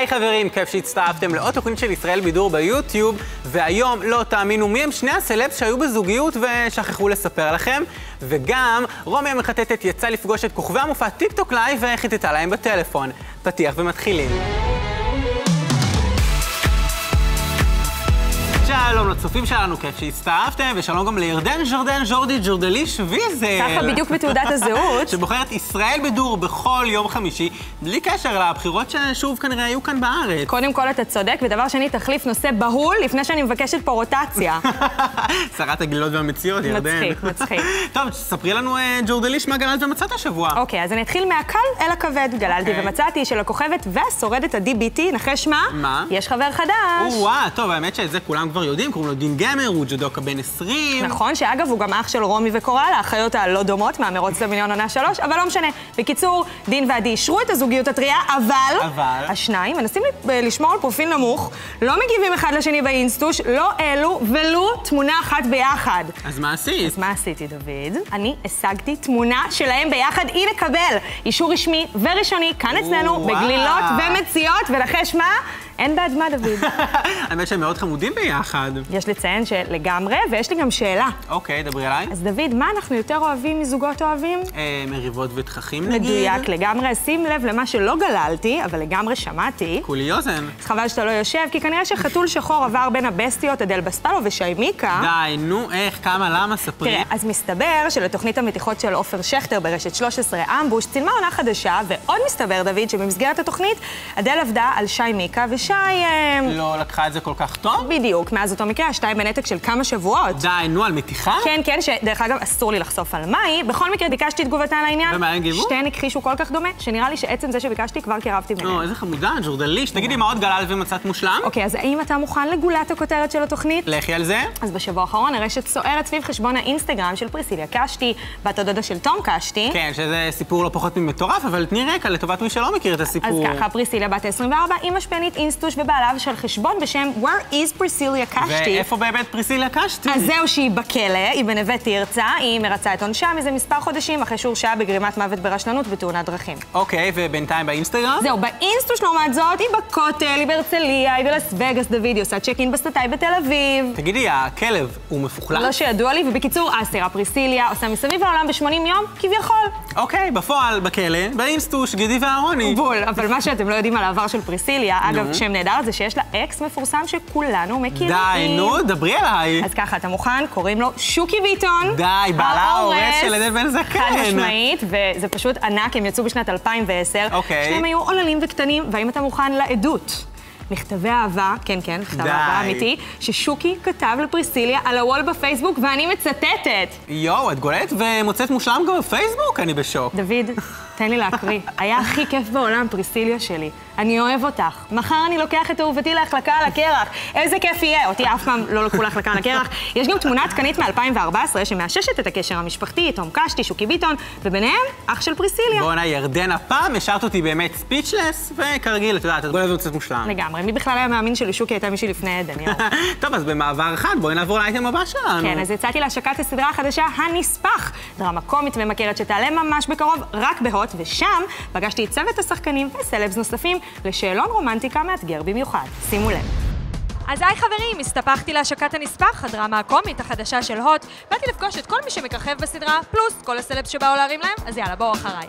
היי חברים, כיף שהצטרפתם לעוד תוכנית של ישראל בידור ביוטיוב, והיום לא תאמינו מי הם שני הסלבס שהיו בזוגיות ושכחו לספר לכם, וגם רומי המחטטת יצאה לפגוש את כוכבי המופע טיק טוק לייב וחיטטה להם בטלפון. פתיח ומתחילים. שלום לצופים שלנו, כיף שהצטרפתם, ושלום גם לירדן ז'רדן ז'ורדי ג'ורדליש ויזל. ככה בדיוק בתעודת הזהות. שבוחרת ישראל בידור בכל יום חמישי, בלי קשר לבחירות ששוב כנראה היו כאן בארץ. קודם כל אתה צודק, ודבר שני, תחליף נושא בהול לפני שאני מבקשת פה רוטציה. שרת הגלילות והמציאות, ירדן. מצחיק, מצחיק. טוב, ספרי לנו, אה, ג'ורדליש, מה גללת ומצאת השבוע. אוקיי, אז אני אתחיל מהקל אל הכבד. גללתי אוקיי. ומצאתי שלכוכבת והשורדת ה-DBT, נחש מה? מה? יש חבר חדש. או-אה, טוב, האמת שאת זה כולם כבר יודעים, קוראים לו דין גמר, הוא ג'ודוקה בן 20. נכון, שאגב, הוא גם אח של רומי וקורל, האחיות הלא דומות מהמרוץ למיליון עונה שלוש, אבל לא משנה. בקיצור, דין ועדי אישרו את הזוגיות הטריה, אבל... אבל? השניים מנסים ל- לשמור על פרופיל נמוך, לא מגיבים אחד לשני באינסטוש, לא העלו ולו תמונה אחת ביחד. אז מה עשית? אז מה עשיתי, דוד? אני השגתי תמונה שלהם ביחד, הנה קבל. אישור רשמי וראשוני, כאן אצלנו. בגלילות ומציאות, ונחש מה? אין בעד מה, דוד. האמת שהם מאוד חמודים ביחד. יש לציין שלגמרי, ויש לי גם שאלה. אוקיי, דברי אליי. אז דוד, מה אנחנו יותר אוהבים מזוגות אוהבים? אה, מריבות ותככים נגיד? מדויק לגמרי, שים לב למה שלא גללתי, אבל לגמרי שמעתי. כולי אוזן. חבל שאתה לא יושב, כי כנראה שחתול שחור עבר בין הבסטיות, אדל בספלו ושיימיקה. די, נו, איך, כמה, למה, ספרי. תראה, אז מסתבר שלתוכנית המתיחות של עופר שכטר ברשת 13 אמבוש צילמה עונה חדשה, ועוד מסתבר, דוד, שבמסגרת התוכנית אדל עבדה על שי מיקה, ושי... אה, לא לקחה את זה כל כך טוב? בדיוק, מאז אותו מקרה, השתיים בנתק של כמה שבועות. די, נו, על מתיחה? כן, כן, שדרך אגב, אסור לי לחשוף על מהי. בכל מקרה, ביקשתי תגובתה על העניין. ומה הם גיבו? שתיהן הכחישו כל כך דומה, שנראה לי שעצם זה שביקשתי כבר קירבתי ביניהם. נו, איזה חמודה, ג'ורדליש. תגידי, מה עוד גלל ומצאת מושלם? אוקיי, אז האם אתה מוכן לגולת הכותרת של התוכנית? לכי על זה. אז בשבוע האחרון הרשת סוערת סביב חשבון האינסטגרם של פריסיליה קשתי, בת הדודה של תום קשתי. כן, שזה סיפור לא פחות ממטורף, אבל תני רקע לטובת מי שלא מכיר את אז הסיפור. ככה, פריסיליה בת 24, היא משפיענית אינסטוש ובעליו של חשבון בשם Where is פריסיליה קשתי. ואיפה באמת פריסילה קשתי? אז זהו שהיא בכלא, היא בנווה תרצה, היא מרצה את עונשה מזה מספר חודשים אחרי שהורשעה בגרימת מוות ברשלנות בתאונת דרכים. אוקיי, ובינתיים באינסטגרם? זהו, באינסטוש לעומת זאת, היא בכותל, היא בהרצליה, היא בלס וגאס, דוד, היא עושה צ'ק אין בסטאי בתל אביב. תגידי, הכלא הוא מפוחלט? לא שידוע לי, ובקיצור, אסירה פריסיליה עושה מסביב לעולם ב-80 יום, כביכול. אוקיי, בפועל, בכלא, באינסטוש, גידי ואהרוני. בול, אבל מה שאתם לא יודעים על העבר של פריסיליה, אגב, שם נהדר זה שיש לה אקס מפורסם שכולנו מכירים. די, נו, דברי אליי. אז ככה, אתה מוכן? קוראים לו שוקי ביטון. די, בעלה ההורס של עדן בן זקן. חד משמעית, וזה פשוט ענק, הם יצאו בשנת 2010. אוקיי. שניהם היו עוללים וקטנים, והאם אתה מוכן לעדות? מכתבי אהבה, כן, כן, מכתב. אהבה אמיתי, ששוקי כתב לפריסיליה על הוול בפייסבוק, ואני מצטטת. יואו, את גולדת ומוצאת מושלם גם בפייסבוק? אני בשוק. דוד, תן לי להקריא. היה הכי כיף בעולם, פריסיליה שלי. אני אוהב אותך. מחר אני לוקח את אהובתי להחלקה על הקרח. איזה כיף יהיה. אותי אף פעם לא לקחו להחלקה על הקרח. יש גם תמונה עדכנית מ-2014 שמאששת את הקשר המשפחתי, תום קשתי, שוקי ביטון, וביניהם אח של פריסיליה. בואנה, ירדן הפעם השארת אותי באמת ספיצ'לס, וכרגיל, את יודעת, את גולדת ומוצאת מושלם. לגמרי. מי בכלל היה מאמין שלשוקי הייתה מישהי לפני עדן, יואו. טוב, אז במעבר אחד, בואי נעבור לאייטם הבא שלנו. כן, אז יצאתי להשקת הסדרה החדשה הנספח. דרמה קומית ומכרת שתעלה ממש בקרוב, רק בהוט, ושם פגשתי את צוות השחקנים וסלבס נוספים לשאלון רומנטיקה מאתגר במיוחד. שימו לב. אז היי חברים, הסתפחתי להשקת הנספח, הדרמה הקומית החדשה של הוט. באתי לפגוש את כל מי שמככב בסדרה, פלוס כל הסלבס שבאו להרים להם, אז יאללה, בואו אחריי.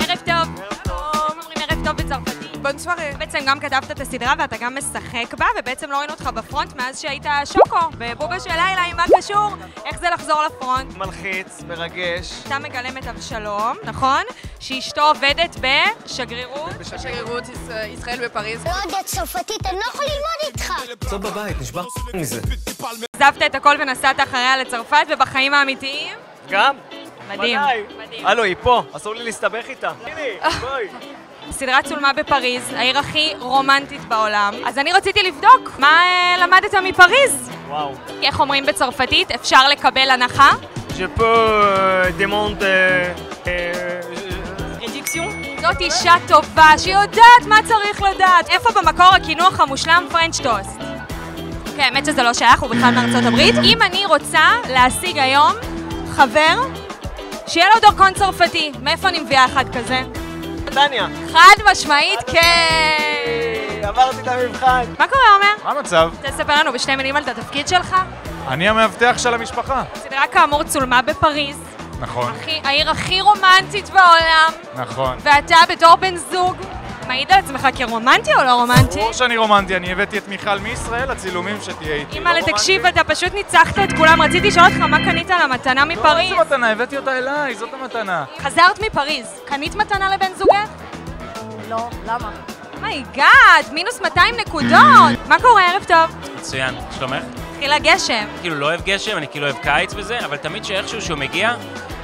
ערב טוב. ערב טוב. אומרים ערב טוב בצרפתית. בונסוארה. בעצם גם כתבת את הסדרה ואתה גם משחק בה, ובעצם לא ראינו אותך בפרונט מאז שהיית שוקו. ובובה שאלה אליי, מה קשור? איך זה לחזור לפרונט? מלחיץ, מרגש. אתה מגלם את אבשלום, נכון? שאשתו עובדת בשגרירות. בשגרירות ישראל בפריז. לא יודע צרפתית, אני לא יכול ללמוד איתך. עצור בבית, נשבר מזה. עזבת את הכל ונסעת אחריה לצרפת, ובחיים האמיתיים? גם? מדהים. מדהים. הלו, היא פה, אסור לי להסתבך איתה. הנה, בואי. הסדרה צולמה בפריז, העיר הכי רומנטית בעולם. אז אני רציתי לבדוק מה אה, למדת מפריז. וואו. איך אומרים בצרפתית? אפשר לקבל הנחה? Je peux euh, demander... euh, זאת אישה טובה, שיודעת מה צריך לדעת. איפה במקור הקינוח המושלם פרנץ' טוסט? אוקיי, האמת שזה לא שייך, הוא בכלל מארצות הברית. אם אני רוצה להשיג היום חבר, שיהיה לו דרכון צרפתי, מאיפה אני מביאה אחד כזה? נתניה. חד משמעית כן. עברתי את המבחן. מה קורה, עומר? מה המצב? לספר לנו בשתי מילים על התפקיד שלך? אני המאבטח של המשפחה. הסדרה כאמור צולמה בפריז, נכון, הכי- העיר הכי רומנטית בעולם, נכון. ואתה בתור בן זוג, מעיד על עצמך כרומנטי או לא רומנטי? ברור שאני רומנטי, אני הבאתי את מיכל מישראל לצילומים שתהיה איתי. אימא'לה, לא תקשיב? אתה פשוט ניצחת את כולם. רציתי לשאול אותך מה קנית לה מתנה לא, מפריז. איזה מתנה? הבאתי אותה אליי, זאת המתנה. חזרת מפריז, קנית מתנה לבן זוגך? לא, למה? my god, מינוס 200 נקודות. מה קורה, ערב טוב? מצוין, שלומך? התחיל הגשם. כאילו לא אוהב גשם, אני כאילו אוהב קיץ וזה, אבל תמיד שאיכשהו שהוא מגיע,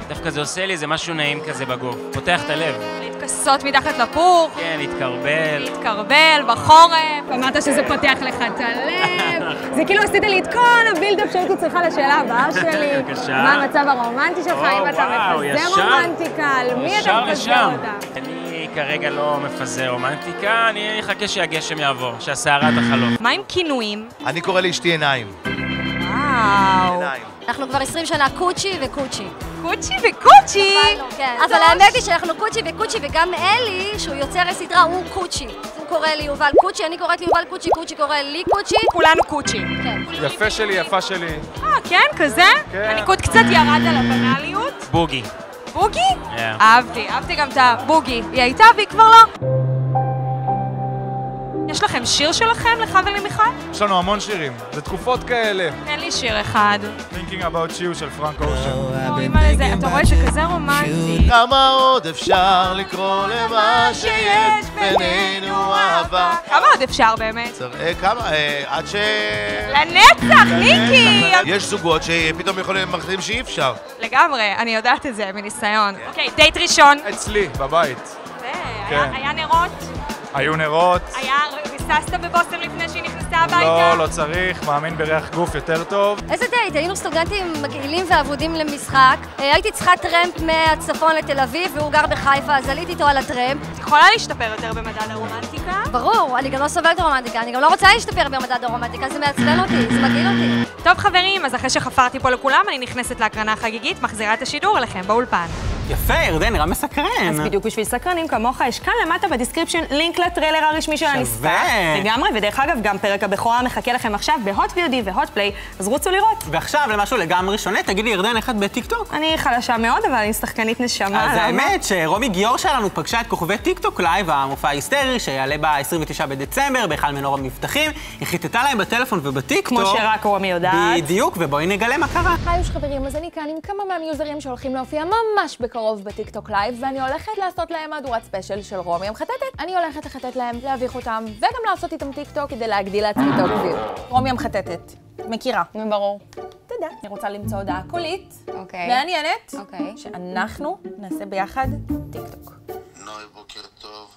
דווקא זה עושה לי איזה משהו נעים כזה בגוף. פותח את הלב. להתכסות מתחת לפוך, כן, להתקרבל. להתקרבל בחורף. אמרת שזה פותח לך את הלב. זה כאילו עשית לי את כל הבילדאפ שהייתי צריכה לשאלה הבאה שלי. בבקשה. מה המצב הרומנטי שלך, אם אתה מפזר. רומנטיקה, על מי אתה מפזר. אותה? אני כרגע לא מפזר רומנטיקה, אני אחכה שהגשם יעבור, שהסערה תחלוף. מה עם כינויים? אני קורא לאשתי עיניים. וואו. עיניים. אנחנו כבר 20 שנה קוצ'י וקוצ'י. קוצ'י וקוצ'י! כן. אבל האמת היא שאנחנו קוצ'י וקוצ'י, וגם אלי, שהוא יוצר הסדרה, הוא קוצ'י. הוא קורא לי יובל קוצ'י, אני קוראת לי יובל קוצ'י, קוצ'י קורא לי קוצ'י. כולנו קוצ'י. כן. יפה שלי, יפה שלי. אה, כן, כזה? כן. הניקוד קצת ירד על הבנאליות. בוגי. בוגי? אהבתי, אהבתי גם את הבוגי. היא הייתה והיא כבר לא. לכם שיר שלכם, לך ולמיכל? יש לנו המון שירים, זה תקופות כאלה. תן לי שיר אחד. Thinking about you של פרנק אושן. אוי, מה זה, אתה רואה שכזה רומנטי. כמה עוד אפשר לקרוא למה שיש בינינו אהבה? כמה עוד אפשר באמת? אה, כמה? אה, עד ש... לנצח, ניקי! יש זוגות שפתאום יכולים מחליטים שאי אפשר. לגמרי, אני יודעת את זה מניסיון. אוקיי, דייט ראשון. אצלי, בבית. כן. היה נרות? היו נרות. היה, ריססת בבושם לפני שהיא נכנסה הביתה? לא, לא צריך, מאמין בריח גוף יותר טוב. איזה דייט? היינו סטודנטים מגעילים ואבודים למשחק. אה, הייתי צריכה טרמפ מהצפון לתל אביב, והוא גר בחיפה, אז עליתי איתו על הטרמפ. את יכולה להשתפר יותר במדד הרומנטיקה? ברור, אני גם לא סובלת רומנטיקה, אני גם לא רוצה להשתפר במדד הרומנטיקה, זה מעצבן אותי, זה מגעיל אותי. טוב חברים, אז אחרי שחפרתי פה לכולם, אני נכנסת להקרנה החגיגית, מחזירה את השידור אליכם באולפן. יפה, ירדן, נראה מסקרן. אז בדיוק בשביל סקרנים כמוך, יש כאן למטה ב description לינק לטריילר הרשמי של הנספח. לגמרי, ודרך אגב, גם פרק הבכורה מחכה לכם עכשיו בהוט VOD והוט פליי, אז רוצו לראות. ועכשיו למשהו לגמרי שונה, תגידי, ירדן, איך את בטיקטוק? אני חלשה מאוד, אבל אני שחקנית נשמה. אז? האמת שרומי גיאור שלנו פגשה את כוכבי טיקטוק לייב, המופע ההיסטרי שיעלה ב-29 בדצמבר, בהיכל מנור המבטחים. היא חיטטה להם בטלפון ובטיקטוק. כמו שרק רומי יודעת. בדיוק, ובואי נגלה מה קרה. היי חברים, אז אני כאן עם כמה מהמיוזרים שהולכים להופיע ממש בקרוב בטיקטוק לייב, ואני הולכת לעשות להם מהדורת ספיישל של רומי המחטטת. אני הולכת לחטט להם, להביך אותם, וגם לעשות איתם טיקטוק כדי להגדיל לעצמי את העוקבים. רומי המחטטת. מכירה. ברור. תודה. אני רוצה למצוא הודעה קולית, אוקיי. מעניינת, אוקיי. שאנחנו נעשה ביחד טיקטוק. נוי, בוקר טוב.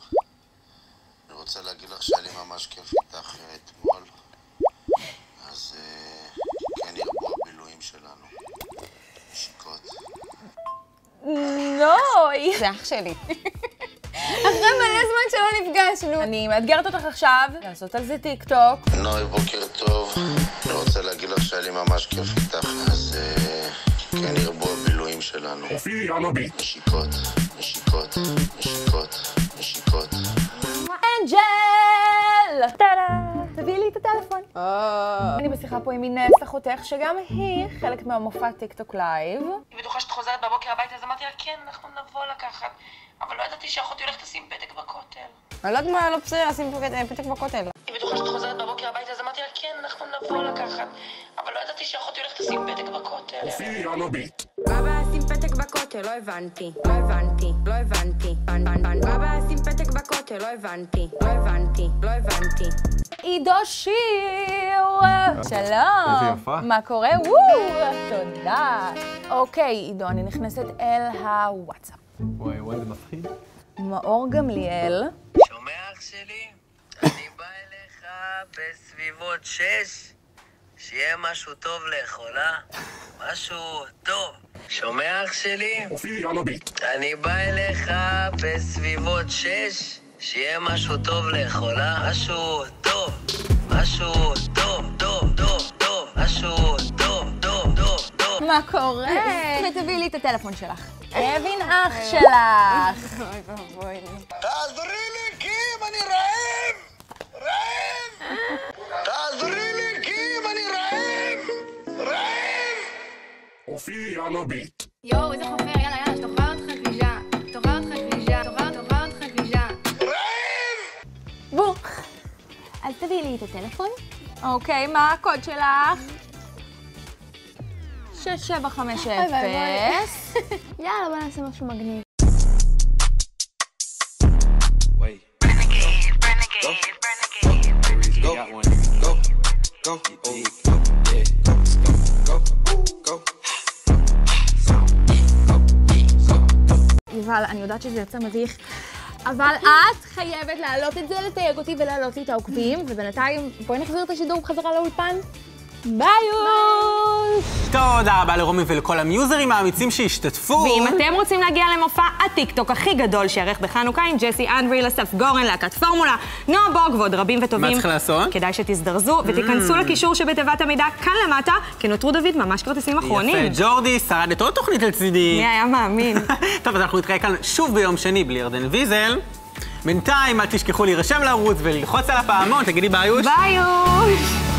אני רוצה להגיד לך שהיה לי ממש כיף איתך זה אח שלי. אחרי מלא זמן שלא נפגשנו. אני מאתגרת אותך עכשיו לעשות על זה טיקטוק. נוי, בוקר טוב. אני רוצה להגיד לך שהיה לי ממש כיף איתך. אז אה, כן ירבו הבילויים שלנו. נשיקות, נשיקות, נשיקות, נשיקות. אנג'ל! אני בשיחה פה עם אינס אחותך, שגם היא חלק מהמופע טיקטוק לייב. היא בטוחה שאת חוזרת בבוקר הביתה, אז אמרתי לה, כן, אנחנו נבוא לקחת. אבל לא ידעתי שאחותי הולכת לשים פתק בכותל. אני לא יודעת מה לא בסדר לשים פתק בכותל. כן, אנחנו נבוא לקחת. אבל לא ידעתי שאחותי הולכת לשים פתק בכותל. בבא שים פתק בכותל, לא הבנתי, לא הבנתי, לא הבנתי. בן בן בן בבא שים פתק בכותל, לא הבנתי, לא הבנתי, לא הבנתי. עידו שיר! שלום! איזה יפה. מה קורה? וואו! תודה. אוקיי, עידו, אני נכנסת אל הוואטסאפ. וואי וואי, זה מפחיד. מאור גמליאל. שומע אח שלי? בסביבות שש, שיהיה משהו טוב לאכול, אה? משהו טוב. שומע אח שלי? אני בא אליך בסביבות שש, שיהיה משהו טוב לאכול, אה? משהו טוב, משהו טוב, טוב, טוב, טוב, משהו טוב, טוב, טוב, טוב. מה קורה? ותביאי לי את הטלפון שלך. קווין אח שלך. אוי ואבוי. תעזרי לי, קים, אני! רעב! הופיע לביט. יואו, איזה חופר, יאללה, יאללה, שתאכל אותך גלישה. תאכל אותך גלישה. תאכל אותך גלישה. בוא. אז תביאי לי את הטלפון. אוקיי, מה הקוד שלך? 6750. אוי ואבוי. יאללה, בוא נעשה משהו מגניב. Go, go, go, oh, יובל, אני יודעת שזה יוצא מביך, אבל את חייבת להעלות את זה, לתייג אותי ולהעלות לי את העוקבים, ובינתיים בואי נחזיר את השידור בחזרה לאולפן. ביי יוש! תודה רבה לרומי ולכל המיוזרים האמיצים שהשתתפו. ואם אתם רוצים להגיע למופע הטיקטוק הכי גדול שיארך בחנוכה עם ג'סי אנדריל, אסף גורן, להקת פורמולה, נועה בוג ועוד רבים וטובים. מה צריך לעשות? Mm. כדאי שתזדרזו ותיכנסו לקישור שבתיבת המידע כאן למטה, כי נותרו דוד ממש כרטיסים אחרונים. יפה, ג'ורדי, שרדת עוד תוכנית לצידי. מי היה מאמין? טוב, אז אנחנו נתראה כאן שוב ביום שני בלי ירדן ויזל. בינתיים, אל תשכחו להירשם לערוץ וללחוץ על הפעמון, תגידי ביי יוש. ביי יוש!